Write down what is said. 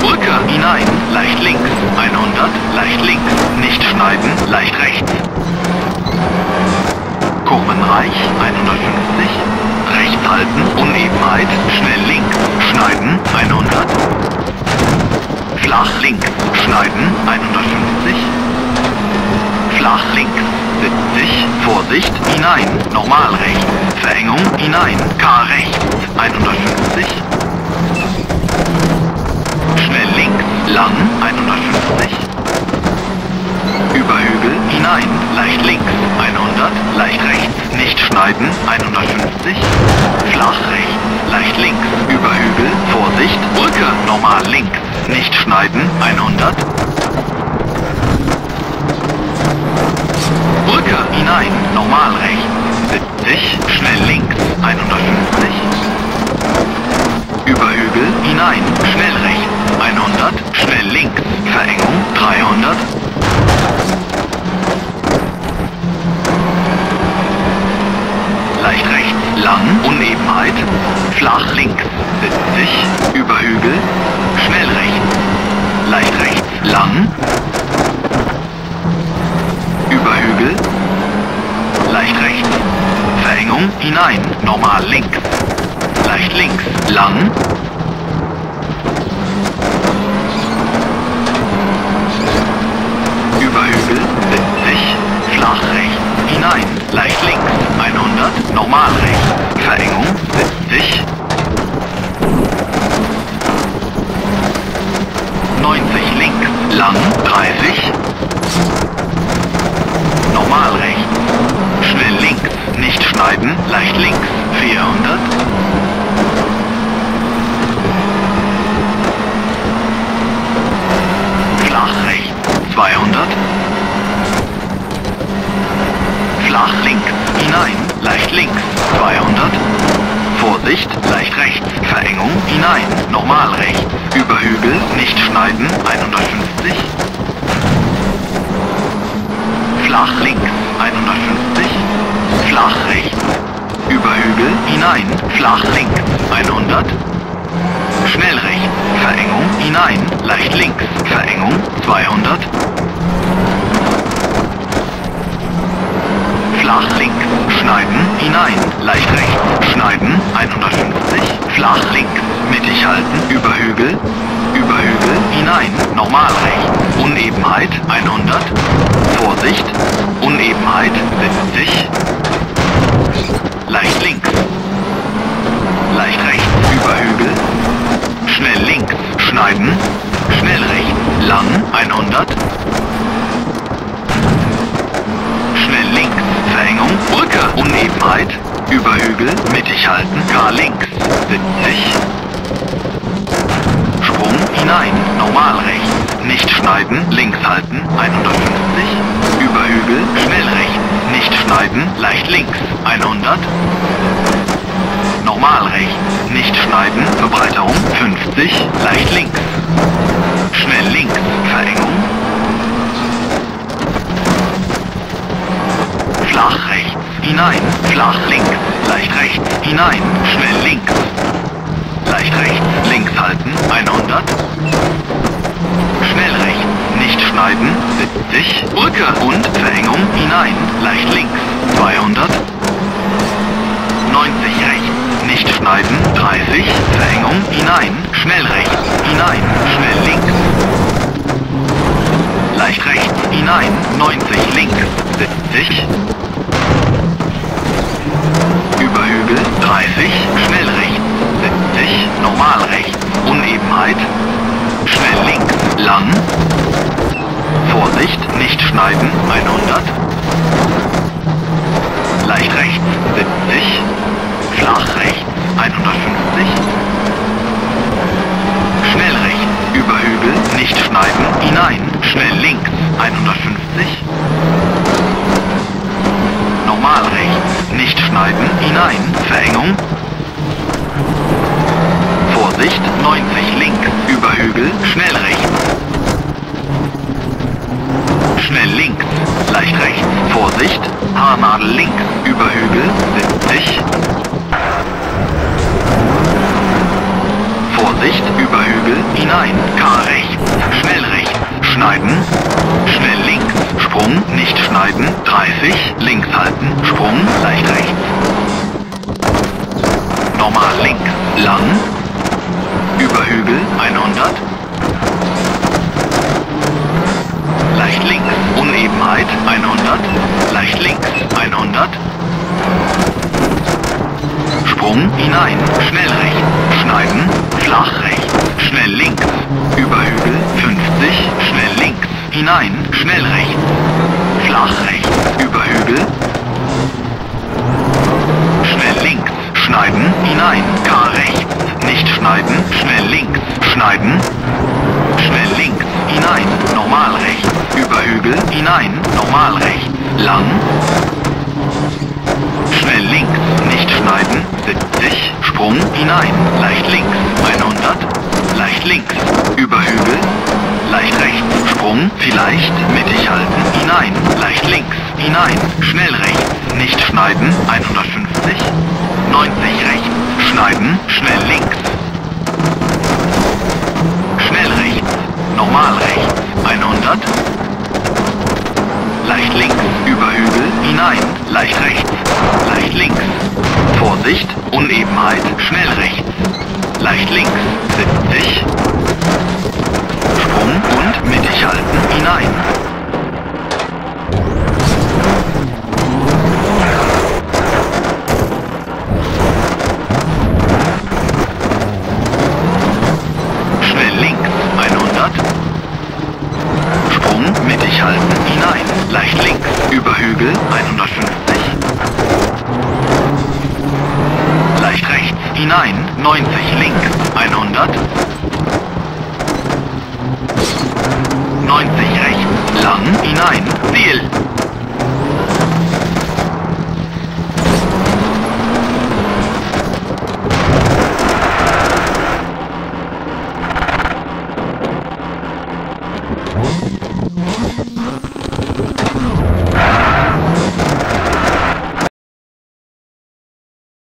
Brücke hinein, leicht links. 100, leicht links. Nicht schneiden, leicht rechts. Kurvenreich, 150. Rechts halten, Unebenheit, schnell links. Schneiden, 100. Flach links, schneiden, 150. Flach links, 70. Vorsicht, hinein, normal rechts. Verengung, hinein, K rechts, 150. Schnell links, lang, 150. Über Hügel, hinein, leicht links, 100, leicht rechts, nicht schneiden, 150. Flach rechts, leicht links, über Hügel, Vorsicht, Brücke, normal links, nicht schneiden, 100. Brücke, hinein, normal rechts, 70, schnell links, 150. Hinein, schnell rechts, 100, schnell links, Verengung, 300. Leicht rechts, lang, Unebenheit, flach. Links, 70, über Hügel, schnell rechts, leicht rechts, lang, über Hügel, leicht rechts, Verengung, hinein, normal links, leicht links, lang, über Hügel, 70, flach rechts, hinein, leicht links, 100, normal rechts, Verengung, 70, 90 links, lang, 30, normal rechts, schnell links, nicht schneiden, leicht links, 400, flach rechts, 200, flach links, hinein, leicht links, 200, Vorsicht, leicht rechts, Verengung, hinein, normal rechts, über Hügel, nicht schneiden, 150, flach links, 150, flach rechts, über Hügel, hinein, flach links, 100, schnell rechts, Verengung, hinein, leicht links, Verengung, 200, flach links, schneiden, hinein, leicht rechts, schneiden, 150, flach links, mittig halten, über Hügel, über Hügel, hinein, normal rechts, Unebenheit, 100, Vorsicht, Unebenheit, 70, leicht links, leicht rechts, über Hügel, schnell links, schneiden, schnell rechts, lang, 100, schnell links, Verengung, Brücke, Unebenheit, über Hügel, mittig halten, K links, 70, Sprung, hinein, normal rechts, nicht schneiden, links halten, 150, über Hügel, schnell rechts, nicht schneiden, leicht links, 100, normal rechts, nicht schneiden, Verbreiterung, 50, leicht links, schnell links, Verengung, flach rechts, hinein, flach links, leicht rechts, hinein, schnell links, leicht rechts, links halten, 100, schnell rechts, nicht schneiden, 70, Brücke. Und Verengung, hinein, leicht links, 200, 90 rechts, nicht schneiden, 30, Verengung, hinein, schnell rechts, hinein, schnell links, leicht rechts, hinein, 90 links, 70, über Hügel, 30, schnell rechts, 70, normal rechts, Unebenheit, schnell links, lang, Vorsicht, nicht schneiden, 100, leicht rechts, 70, flach rechts, 150, schnell rechts, über Hügel, nicht schneiden, hinein, schnell links, 150, normal rechts, nicht schneiden, hinein, Verengung, Vorsicht, 90 links, über Hügel, schnell rechts, Schnell links, leicht rechts, Vorsicht, Haarnadel links, über Hügel, 70. Vorsicht, über Hügel, hinein, K rechts, schnell rechts, schneiden, schnell links, Sprung, nicht schneiden, 30, links halten, Sprung, leicht rechts. Normal links, lang, 100, Sprung, hinein, schnell rechts, schneiden, flach rechts, schnell links, über Hügel, 50, schnell links, hinein, schnell rechts, flach rechts, über Hügel, schnell links, schneiden, hinein, K rechts, nicht schneiden, schnell links, schneiden, schnell links, hinein, normal rechts, über Hügel, hinein, normal rechts, lang, schneiden, 70, Sprung, hinein, leicht links, 100, leicht links, über Hügel, leicht rechts, Sprung, vielleicht, mittig halten, hinein, leicht links, hinein, schnell rechts, nicht schneiden, 150, 90 rechts, schneiden, schnell links, 90 links, 100, 90 rechts, lang, hinein, Ziel,